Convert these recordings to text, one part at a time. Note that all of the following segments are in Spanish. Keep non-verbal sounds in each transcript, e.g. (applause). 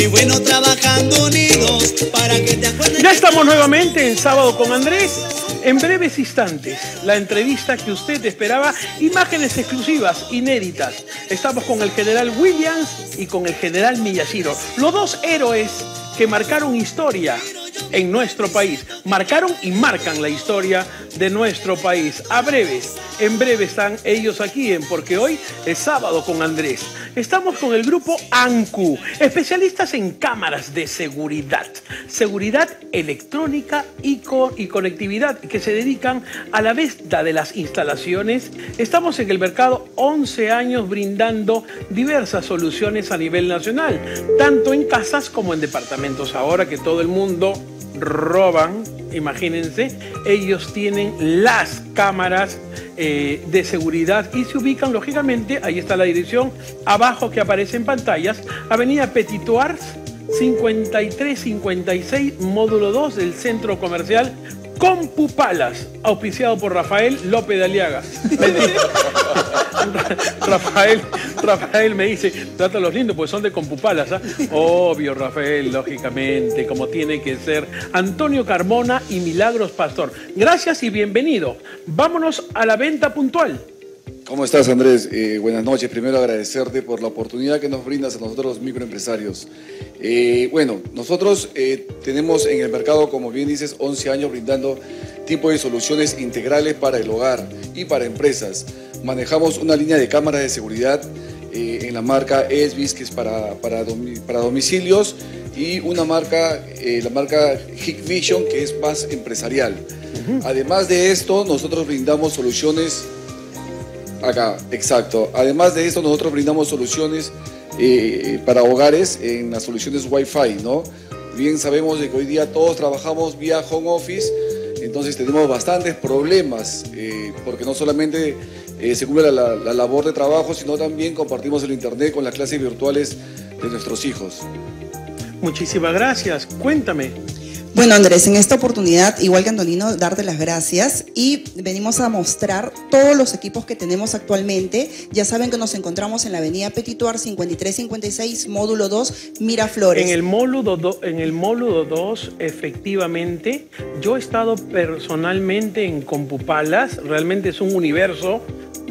Y bueno, trabajando unidos para que te acuerdes. Ya estamos nuevamente en Sábado con Andrés. En breves instantes, la entrevista que usted esperaba, imágenes exclusivas, inéditas. Estamos con el general Williams y con el general Miyashiro, los dos héroes que marcaron historia en nuestro país. Marcaron y marcan la historia de nuestro país. A breves, en breve están ellos aquí en Porque hoy es sábado con Andrés. Estamos con el grupo ANCU, especialistas en cámaras de seguridad, seguridad electrónica y, y conectividad que se dedican a la venta de las instalaciones. Estamos en el mercado 11 años brindando diversas soluciones a nivel nacional, tanto en casas como en departamentos. Ahora que todo el mundo roban, imagínense, ellos tienen las cámaras eh, de seguridad y se ubican lógicamente, ahí está la dirección, abajo que aparece en pantallas, Avenida Petitoars 5356, módulo 2 del centro comercial Compupalas, auspiciado por Rafael López de Aliaga. (laughs) Rafael, Rafael me dice, trátalos lindos, pues son de Compupalas. ¿ah? Obvio, Rafael, lógicamente, como tiene que ser. Antonio Carmona y Milagros Pastor. Gracias y bienvenido. Vámonos a la venta puntual. ¿Cómo estás, Andrés? Eh, buenas noches. Primero agradecerte por la oportunidad que nos brindas a nosotros los microempresarios. Eh, bueno, nosotros eh, tenemos en el mercado, como bien dices, 11 años brindando tipo de soluciones integrales para el hogar y para empresas. Manejamos una línea de cámaras de seguridad en la marca ESBIS, que es para, para, para domicilios, y una marca, la marca Hikvision, que es más empresarial. Además de esto, nosotros brindamos soluciones Acá, exacto. Además de esto, nosotros brindamos soluciones eh, para hogares en las soluciones Wi-Fi, ¿no? Bien sabemos que hoy día todos trabajamos vía home office, entonces tenemos bastantes problemas, eh, porque no solamente eh, se cumple la labor de trabajo, sino también compartimos el Internet con las clases virtuales de nuestros hijos. Muchísimas gracias. Cuéntame. Bueno, Andrés, en esta oportunidad, igual que Antonino, darte las gracias y venimos a mostrar todos los equipos que tenemos actualmente. Ya saben que nos encontramos en la avenida Petituar 5356, módulo 2, Miraflores. En el módulo, en el módulo 2, efectivamente, yo he estado personalmente en Compupalas, realmente es un universo,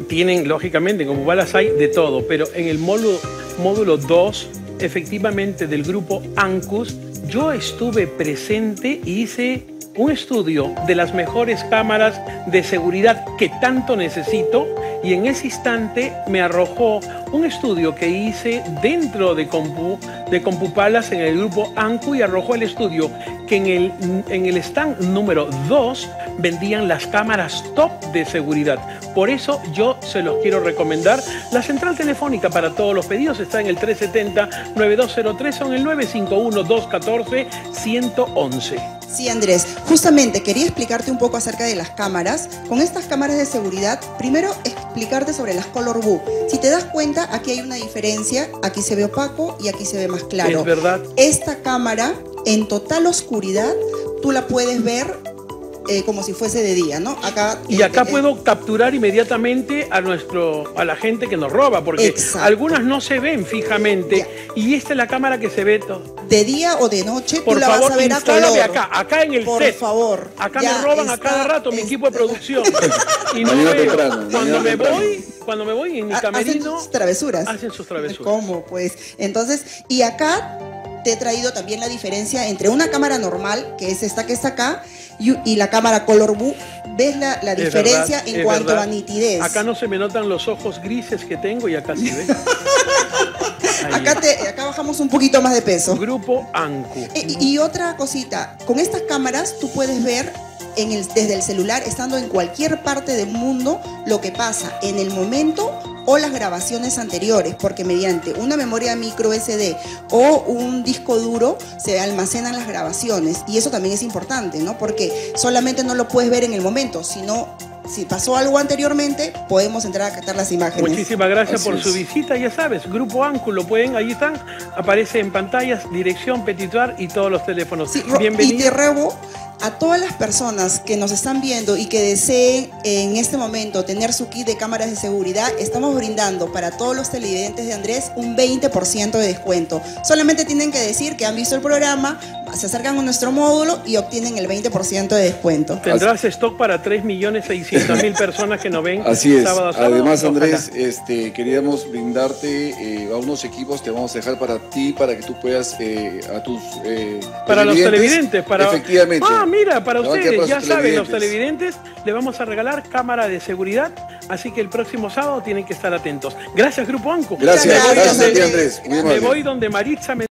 tienen, lógicamente, en Compupalas hay de todo, pero en el módulo, módulo 2, efectivamente, del grupo ANCUS, yo estuve presente y hice un estudio de las mejores cámaras de seguridad que tanto necesito y en ese instante me arrojó un estudio que hice dentro de, Compu, de Compupalas en el grupo ANCU y arrojó el estudio que en el, en el stand número 2 vendían las cámaras top de seguridad. Por eso yo se los quiero recomendar. La central telefónica para todos los pedidos está en el 370-9203 o en el 951-214-111. Sí, Andrés. Justamente quería explicarte un poco acerca de las cámaras. Con estas cámaras de seguridad, primero explicarte sobre las Color Book. Si te das cuenta, aquí hay una diferencia. Aquí se ve opaco y aquí se ve más claro. Es verdad. Esta cámara, en total oscuridad, tú la puedes ver eh, como si fuese de día, ¿no? Acá Y eh, acá eh, puedo capturar inmediatamente a nuestro a la gente que nos roba, porque Exacto. algunas no se ven fijamente Ya. y esta es la cámara que se ve todo. de día o de noche, Por tú la favor, vas a ver a color. acá, acá en el Por set. favor. Acá Ya me roban a cada rato mi es- equipo de producción. (laughs) y no veo. temprano, Cuando me temprano. voy, cuando me voy en mi camerino, Hacen sus travesuras. hacen sus travesuras. ¿Cómo? Pues entonces, y acá te he traído también la diferencia entre una cámara normal, que es esta que está acá, y, y la cámara Color Book. ¿Ves la, la diferencia verdad, en cuanto verdad. a nitidez? Acá no se me notan los ojos grises que tengo y acá sí ve. (laughs) Ahí. Acá, te- acá bajamos un poquito más de peso. Grupo ANCU. Y, y otra cosita, con estas cámaras tú puedes ver en el- desde el celular, estando en cualquier parte del mundo, lo que pasa en el momento o las grabaciones anteriores, porque mediante una memoria micro SD o un disco duro se almacenan las grabaciones y eso también es importante, ¿no? Porque solamente no lo puedes ver en el momento, sino si pasó algo anteriormente, podemos entrar a captar las imágenes. Muchísimas gracias Así por es. su visita. Ya sabes, Grupo Ángulo, pueden, ahí están, aparece en pantallas, dirección, petituar y todos los teléfonos. Sí, Ro- y te Bienvenido. A todas las personas que nos están viendo y que deseen en este momento tener su kit de cámaras de seguridad, estamos brindando para todos los televidentes de Andrés un 20% de descuento. Solamente tienen que decir que han visto el programa, se acercan a nuestro módulo y obtienen el 20% de descuento. Tendrás stock para 3.600.000 personas que nos ven Así es. sábado a sábado. Además, Ojalá. Andrés, este, queríamos brindarte eh, a unos equipos, te vamos a dejar para ti, para que tú puedas eh, a tus eh, Para los televidentes, para... Efectivamente. Ah, mira, para ustedes, ya saben, los televidentes, le vamos a regalar cámara de seguridad, así que el próximo sábado tienen que estar atentos. Gracias, Grupo Anco. Gracias, gracias, gracias, a ti, Andrés. Muy Me voy donde Maritza me